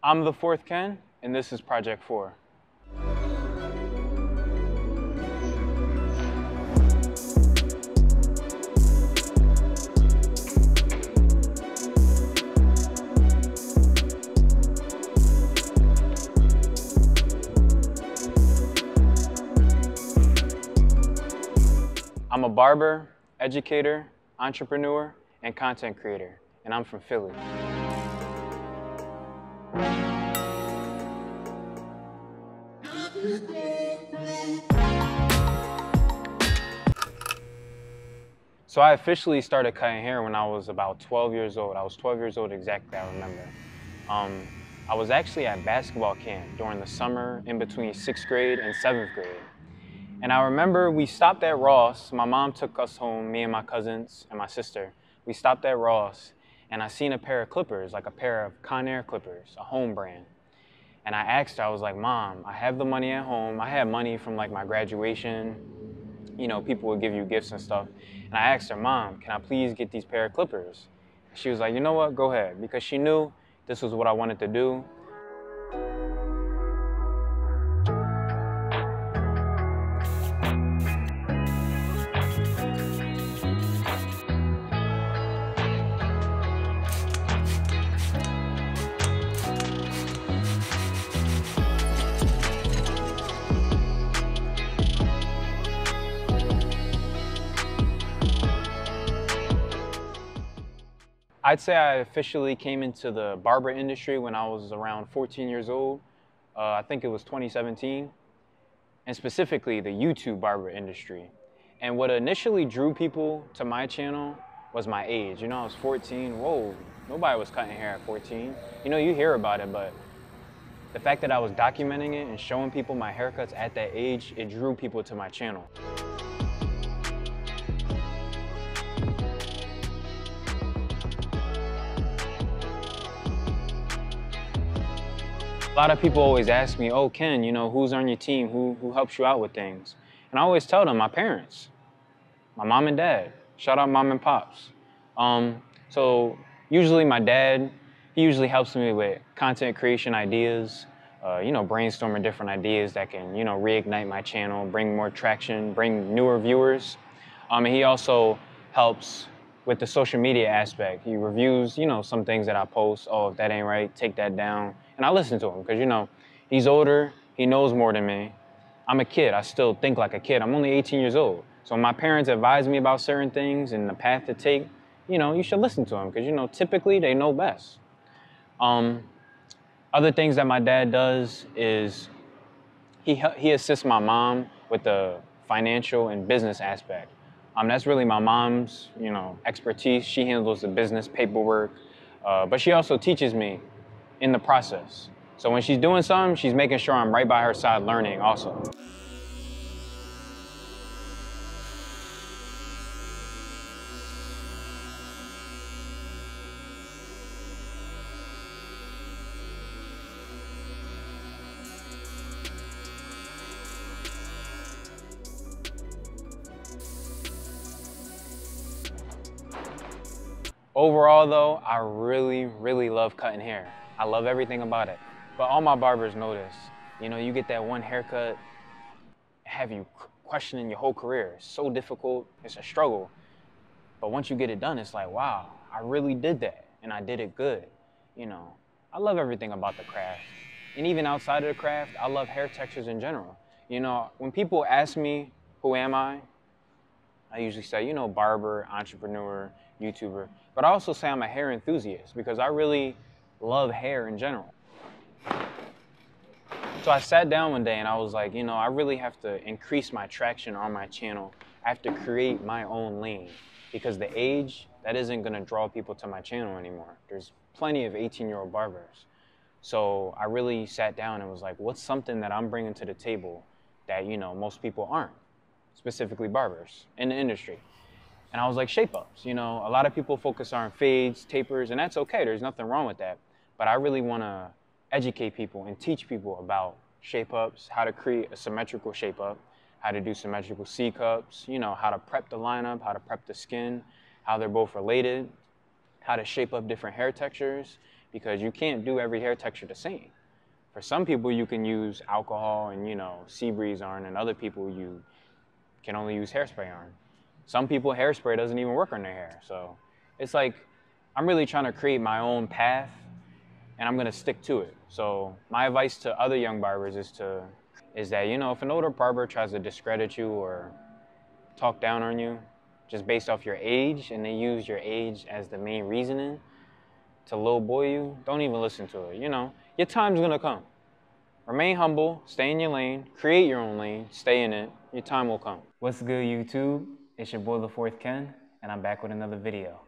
I'm the fourth Ken, and this is Project 4. I'm a barber, educator, entrepreneur, and content creator, and I'm from Philly. So I officially started cutting hair when I was about 12 years old. I was 12 years old exactly, I remember. Um, I was actually at basketball camp during the summer in between sixth grade and seventh grade. And I remember we stopped at Ross. My mom took us home, me and my cousins and my sister. We stopped at Ross and I seen a pair of clippers, like a pair of Conair clippers, a home brand. And I asked her, I was like, Mom, I have the money at home. I had money from like my graduation. You know, people would give you gifts and stuff. And I asked her, Mom, can I please get these pair of clippers? She was like, you know what, go ahead. Because she knew this was what I wanted to do. I'd say I officially came into the barber industry when I was around 14 years old. Uh, I think it was 2017, and specifically the YouTube barber industry. And what initially drew people to my channel was my age. You know, I was 14. Whoa, nobody was cutting hair at 14. You know, you hear about it, but the fact that I was documenting it and showing people my haircuts at that age, it drew people to my channel. A lot of people always ask me, oh, Ken, you know, who's on your team? Who, who helps you out with things? And I always tell them my parents, my mom and dad. Shout out mom and pops. Um, so usually my dad, he usually helps me with content creation ideas, uh, you know, brainstorming different ideas that can, you know, reignite my channel, bring more traction, bring newer viewers. Um, and he also helps with the social media aspect. He reviews, you know, some things that I post. Oh, if that ain't right, take that down and I listen to him because, you know, he's older, he knows more than me. I'm a kid, I still think like a kid. I'm only 18 years old. So my parents advise me about certain things and the path to take, you know, you should listen to them because, you know, typically they know best. Um, other things that my dad does is he, he assists my mom with the financial and business aspect. Um, that's really my mom's, you know, expertise. She handles the business paperwork, uh, but she also teaches me in the process. So when she's doing something, she's making sure I'm right by her side learning also. Overall though, I really, really love cutting hair. I love everything about it. But all my barbers know this. You know, you get that one haircut, have you questioning your whole career. It's so difficult. It's a struggle. But once you get it done, it's like, wow, I really did that and I did it good. You know, I love everything about the craft. And even outside of the craft, I love hair textures in general. You know, when people ask me, who am I? I usually say, you know, barber, entrepreneur, YouTuber. But I also say I'm a hair enthusiast because I really love hair in general. So I sat down one day and I was like, you know, I really have to increase my traction on my channel. I have to create my own lane because the age, that isn't gonna draw people to my channel anymore. There's plenty of 18 year old barbers. So I really sat down and was like, what's something that I'm bringing to the table that, you know, most people aren't, specifically barbers in the industry. And I was like, shape ups. You know, a lot of people focus on fades, tapers, and that's okay. There's nothing wrong with that. But I really want to educate people and teach people about shape ups, how to create a symmetrical shape up, how to do symmetrical C cups, you know, how to prep the lineup, how to prep the skin, how they're both related, how to shape up different hair textures, because you can't do every hair texture the same. For some people, you can use alcohol and, you know, sea breeze iron, and other people, you can only use hairspray iron. Some people, hairspray doesn't even work on their hair. So it's like, I'm really trying to create my own path and I'm gonna stick to it. So my advice to other young barbers is to, is that, you know, if an older barber tries to discredit you or talk down on you, just based off your age, and they use your age as the main reasoning to lowboy you, don't even listen to it. You know, your time's gonna come. Remain humble, stay in your lane, create your own lane, stay in it. Your time will come. What's good, YouTube? It's your boy, the Fourth Ken, and I'm back with another video.